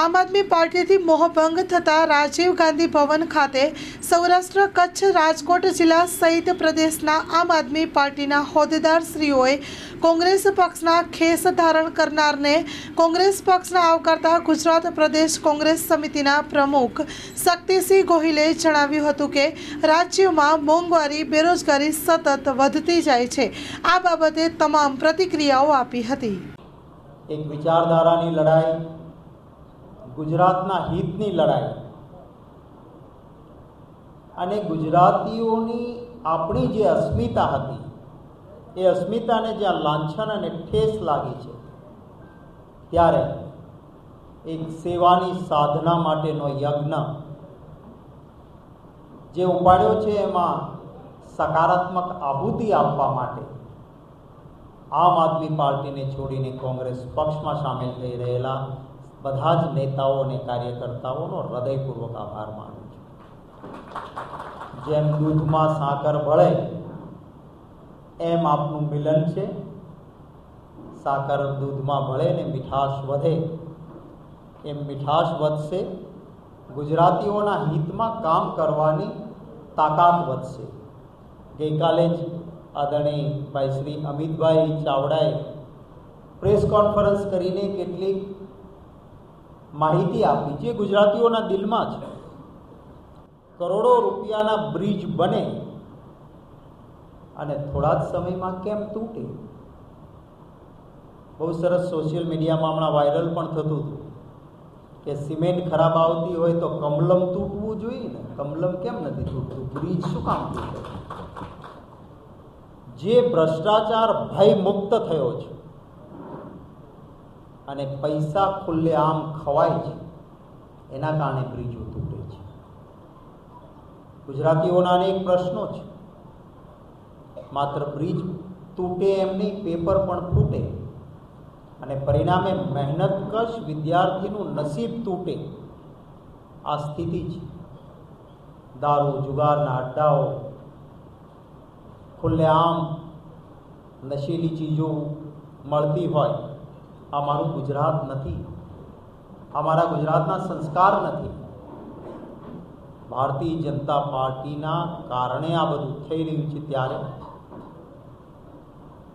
આમ આદમી પાર્ટીથી મોહભંગ થતા રાજીવ ગાંધી ભવન ખાતે સૌરાષ્ટ્ર કચ્છ રાજકોટ જિલ્લા સહિત પ્રદેશના આમ આદમી પાર્ટીના હોદ્દેદારશ્રીઓએ કોંગ્રેસ પક્ષના ખેસ ધારણ કરનારને કોંગ્રેસ પક્ષના આવકારતા ગુજરાત પ્રદેશ કોંગ્રેસ સમિતિના પ્રમુખ શક્તિસિંહ ગોહિલે જણાવ્યું હતું કે રાજ્યમાં મોંઘવારી, બેરોજગારી સતત વધતી જાય છે. આ બાબતે તમામ પ્રતિક્રિયાઓ આપી હતી. એક વિચારધારાની લડાઈ ગુજરાતના હિતની લડાઈ. અને ગુજરાતીઓની આપણી જે અસ્મિતા હતી, એ અસ્મિતાને જ્યાં લાંછન અને ઠેસ લાગી છે, ત્યારે એક સેવાની સાધના માટેનો યજ્ઞ જે ઉપાડ્યો છે એમાં સકારાત્મક આહુતિ આપવા માટે આમ આદમી પાર્ટીને છોડીને કોંગ્રેસ પક્ષમાં સામેલ થઈ રહેલા બધા જ નેતાઓ અને કાર્યકર્તાઓનો હૃદયપૂર્વક આભાર માનું છું. જેમ દૂધમાં સાકર ભળે એમ આપનું મિલન છે. સાકર દૂધમાં ભળે ને મીઠાશ વધે, એમ મીઠાશ વધશે. ગુજરાતીઓના હિતમાં કામ કરવાની તાકાત વધશે. ગઈકાલે જ આદરણીય ભાઈ શ્રી અમિતભાઈ ચાવડાએ પ્રેસ કોન્ફરન્સ કરીને કેટલીક માહિતી આપી, જે ગુજરાતીઓના દિલમાં છે. કરોડો રૂપિયાના બ્રિજ બને અને થોડા જ સમયમાં કેમ તૂટે? બહુ સરસ સોશિયલ મીડિયામાં હમણાં વાયરલ પણ થતું હતું કે સિમેન્ટ ખરાબ આવતી હોય તો કમલમ તૂટવું જોઈએ ને. કમલમ કેમ નથી તૂટતું? બ્રિજ શું કામ તૂટે? જે ભ્રષ્ટાચાર ભય મુક્ત થયો છે. અને પૈસા ખુલ્લે આમ ખવાય છે, એના કારણે બ્રિજો તૂટે છે. ગુજરાતીઓના અનેક પ્રશ્નો છે. માત્ર બ્રિજ તૂટે એમ નહીં પેપર પણ ફૂટે. અને પરિણામે મહેનતકશ વિદ્યાર્થીનું નસીબ તૂટે. આ સ્થિતિ છે. દારૂ, જુગારના અડ્ડાઓ ખુલ્લેઆમ નશીલી ચીજો મળતી હોય. આ ગુજરાત નથી. આ મારા ગુજરાતના સંસ્કાર નથી. ભારતીય જનતા પાર્ટીના કારણે આ બધું થઈ રહ્યું છે ત્યારે.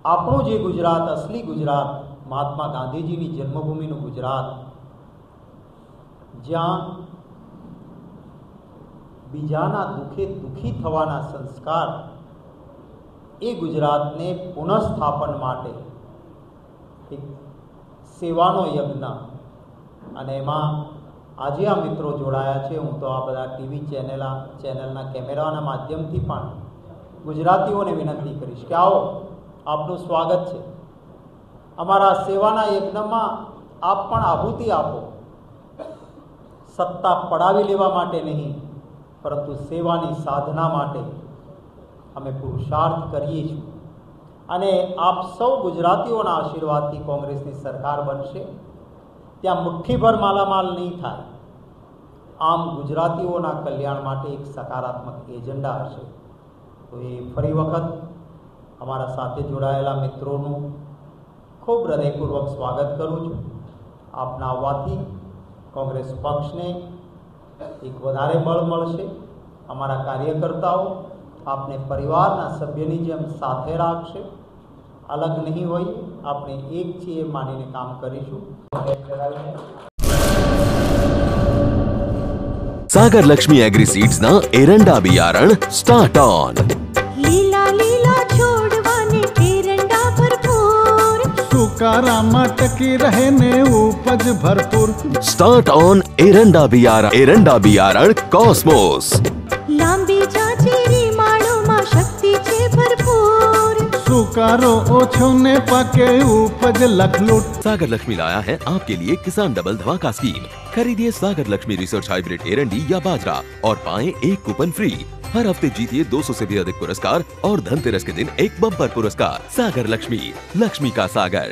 આપણું જે ગુજરાત, અસલી ગુજરાત, મહાત્મા ગાંધીજીની જન્મભૂમિનું ગુજરાત, જ્યાં બીજાના દુઃખે દુઃખી થવાના સંસ્કાર, એ ગુજરાતને પુનઃસ્થાપન માટે એક સેવાનો યજ્ઞ. અને એમાં આજે આ મિત્રો જોડાયા છે. હું તો આ બધા ટીવી ચેનલ, ચેનલના કેમેરાના માધ્યમથી પણ ગુજરાતીઓને વિનંતી કરીશ કે આવો, આપનું સ્વાગત છે. અમારા સેવાના યજ્ઞમાં આપ પણ આહુતિ આપો. સત્તા પડાવી લેવા માટે નહીં, પરંતુ સેવાની સાધના માટે અમે પુરુષાર્થ કરીએ છીએ. અને આપ સૌ ગુજરાતીઓના આશીર્વાદથી કોંગ્રેસની સરકાર બનશે. ત્યાં મુઠ્ઠીભર માલામાલ નહીં થાય. આમ ગુજરાતીઓના કલ્યાણ માટે એક સકારાત્મક એજન્ડા હશે. તો એ ફરી વખત અમારા સાથે જોડાયેલા મિત્રોનું ખૂબ હૃદયપૂર્વક સ્વાગત કરું છું. આપના આવવાથી કોંગ્રેસ પક્ષને એક વધારે બળ મળશે. અમારા કાર્યકર્તાઓ આપણે પરિવારના સભ્યની જેમ સાથે રાખશે. અલગ નહીં હોય આપણે એક છીએ માનીને કામ કરીશું. સાગર લક્ષ્મી એગ્રી સીડ્સ ના એરંડા બિયારણ સ્ટાર્ટ ઓન લીલા લીલા છોડવાને એરંડા ભરપૂર. સુકારામાં ટકી રહે ને ઉપજ ભરપૂર. સ્ટાર્ટ ઓન એરંડા બિયારણ એરંડા બિયારણ કોસ્મોસ લાંબી જાચેરી માળોમાં શક્તિ છે ભરપૂર સુકારો ઓછો ને પાકે ઉપજ લખલૂટ सागर लक्ष्मी लाया है आपके लिए किसान डबल धमाका स्कीम खरीदिए सागर लक्ष्मी रिसर्च हाइब्रिड एरंडी या बाजरा और पाएं एक कूपन फ्री हर हफ्ते जीतिए 200 से भी अधिक पुरस्कार और धनतेरस के दिन एक बम्पर पुरस्कार सागर लक्ष्मी लक्ष्मी का सागर